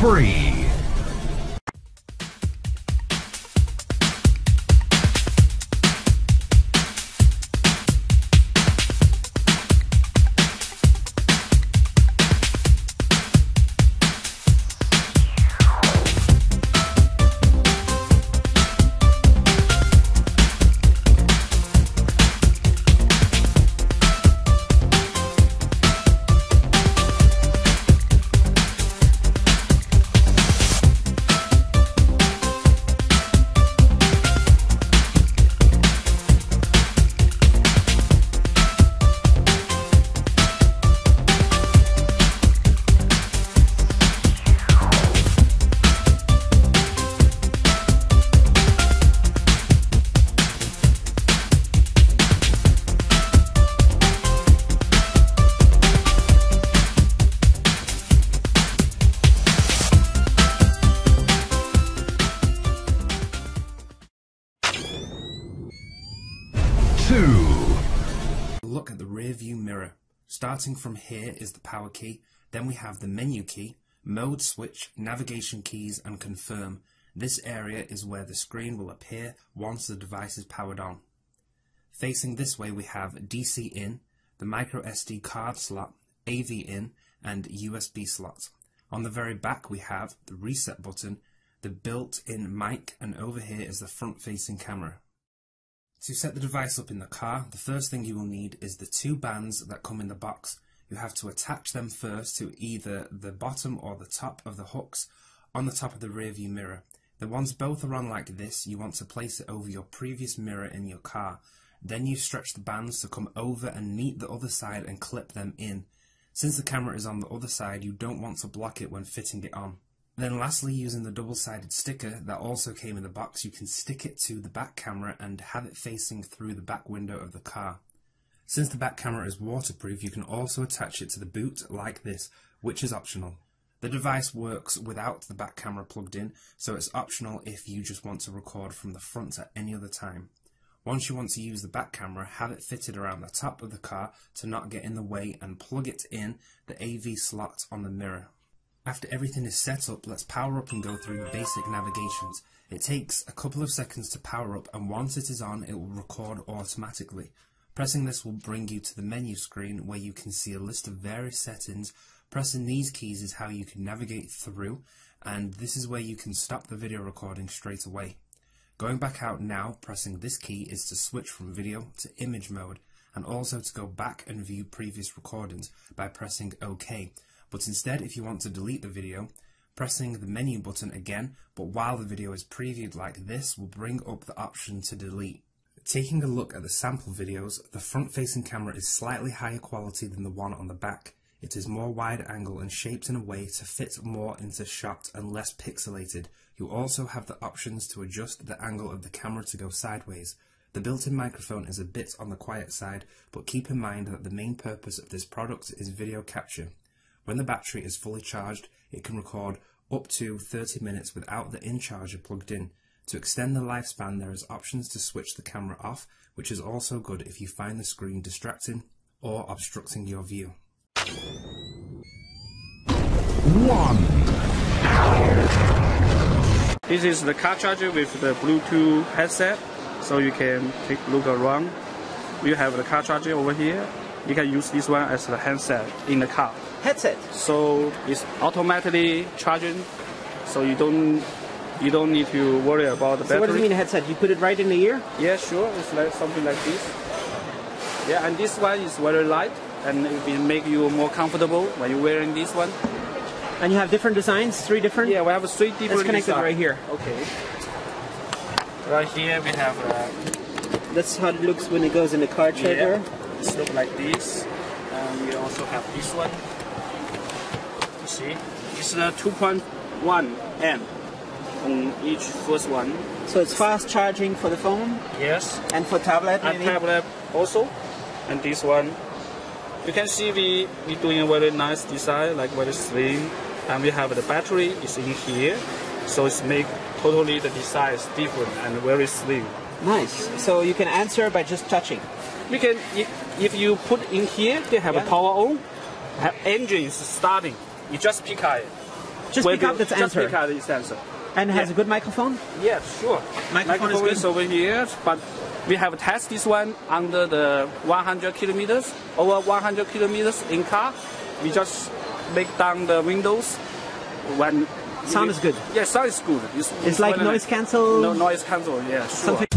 Three. Two. Look at the rear view mirror. Starting from here is the power key, then we have the menu key, mode switch, navigation keys and confirm. This area is where the screen will appear once the device is powered on. Facing this way we have DC in, the micro SD card slot, AV in and USB slot. On the very back we have the reset button, the built-in mic and over here is the front facing camera. To set the device up in the car, the first thing you will need is the two bands that come in the box. You have to attach them first to either the bottom or the top of the hooks on the top of the rear view mirror. Then once both are on like this, you want to place it over your previous mirror in your car. Then you stretch the bands to come over and meet the other side and clip them in. Since the camera is on the other side, you don't want to block it when fitting it on. Then lastly, using the double-sided sticker that also came in the box, you can stick it to the back camera and have it facing through the back window of the car. Since the back camera is waterproof, you can also attach it to the boot like this, which is optional. The device works without the back camera plugged in, so it's optional if you just want to record from the front at any other time. Once you want to use the back camera, have it fitted around the top of the car to not get in the way and plug it in the AV slot on the mirror. After everything is set up, let's power up and go through basic navigations. It takes a couple of seconds to power up and once it is on, it will record automatically. Pressing this will bring you to the menu screen where you can see a list of various settings. Pressing these keys is how you can navigate through and this is where you can stop the video recording straight away. Going back out now, pressing this key is to switch from video to image mode and also to go back and view previous recordings by pressing OK. But instead, if you want to delete the video, pressing the menu button again, but while the video is previewed like this, will bring up the option to delete. Taking a look at the sample videos, the front-facing camera is slightly higher quality than the one on the back. It is more wide angle and shaped in a way to fit more into shot and less pixelated. You also have the options to adjust the angle of the camera to go sideways. The built-in microphone is a bit on the quiet side, but keep in mind that the main purpose of this product is video capture. When the battery is fully charged, it can record up to 30 minutes without the in charger plugged in. To extend the lifespan, there is options to switch the camera off, which is also good if you find the screen distracting or obstructing your view. One. This is the car charger with the Bluetooth headset, so you can take a look around. You have the car charger over here. You can use this one as the handset in the car. Headset. So it's automatically charging, so you don't you don't need to worry about the So battery. what does it mean headset? You put it right in the ear? Yeah, sure. It's like something like this. Yeah, and this one is very light, and it will make you more comfortable when you're wearing this one. And you have different designs, three different? Yeah, we have three different. It's connected design. right here. Okay. Right here we have. Uh, That's how it looks when it goes in the car charger. Yeah, it's look like this. And we also have this one. See, it's a 2.1 amp on each first one. So it's fast charging for the phone Yes, and for tablet and tablet also. And this one, you can see we we doing a very nice design, like very slim. And we have the battery is in here, so it's make totally the design is different and very slim. Nice. So you can answer by just touching. We can, if, if you put in here, they have Yeah. a power on, have engine is starting. You just pick up it. Just pick up this Just answer. pick up answer. And has Yeah. a good microphone? Yeah, sure. Microphone is good. over here, but we have test this one under the 100 kilometers, over 100 kilometers in car. We just make down the windows when Sound is good. Yeah, sound is good. It's, It's like noise cancel. No noise cancel. Yeah, sure. Something